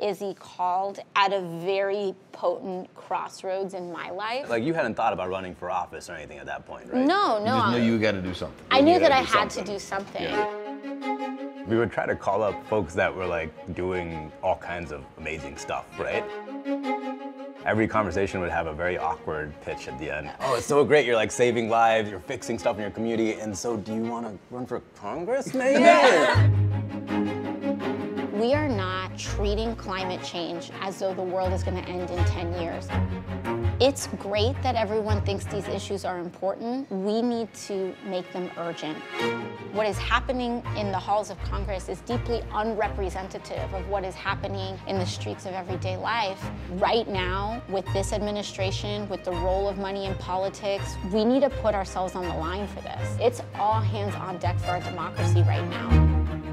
Izzy called at a very potent crossroads in my life. Like you hadn't thought about running for office or anything at that point, right? no, You no. just I- knew you got to do something. I knew that I do had to do something. Yeah. We would try to call up folks that were like doing all kinds of amazing stuff, right? Every conversation would have a very awkward pitch at the end. Oh, it's so great. You're like saving lives, you're fixing stuff in your community. And so, do you want to run for Congress, maybe? We are not treating climate change as though the world is going to end in 10 years. It's great that everyone thinks these issues are important. We need to make them urgent. What is happening in the halls of Congress is deeply unrepresentative of what is happening in the streets of everyday life. Right now, with this administration, with the role of money in politics, we need to put ourselves on the line for this. It's all hands on deck for our democracy right now.